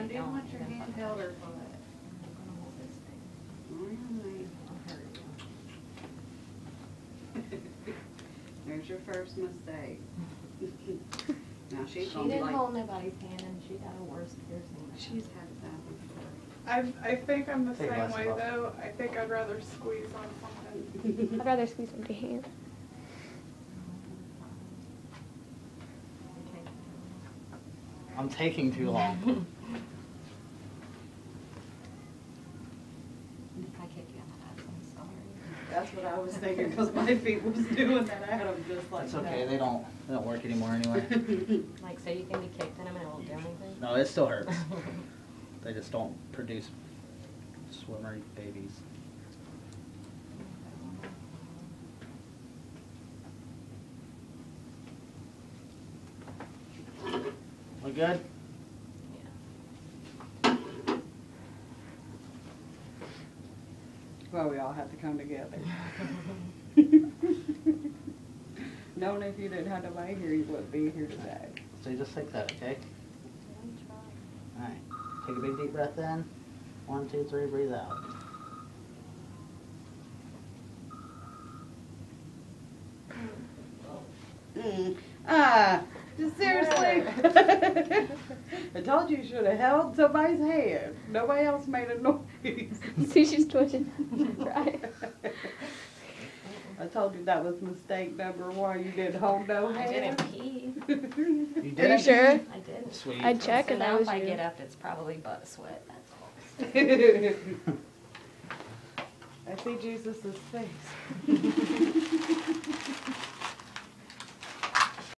Now, do you don't, want your then fuck handheld it. or what? I'm gonna hold this thing. Really? I'll hurt you. There's your first mistake. Now she's She gonna be didn't like, hold nobody's hand and she got a worse piercing. she's had that before. I, I think I'm the Take same less way of though. I think I'd rather squeeze on something. I'd rather squeeze empty hand. Okay. I'm taking too long. I kick you in the I'm sorry. That's what I was thinking, because my feet was doing that, I had them just like It's that. okay, they don't, they don't work anymore anyway. Like, so you can be kicked in them and it won't do anything? No, it still hurts. They just don't produce swimmer babies. We good? Yeah. Well, we all have to come together. Knowing if you didn't have nobody here, you wouldn't be here today. So you just like that, okay? Alright, take a big deep breath in. One, two, three, breathe out. Mm. Ah, seriously? I told you you should have held somebody's hand. Nobody else made a noise. See, she's twitching. right. I told you that was mistake number one. You didn't hold no I hand. didn't pee. You Are you did sure? I didn't. Sweet. I'd check So if that now was if I you. get up, it's probably butt sweat, that's all. I see Jesus' face.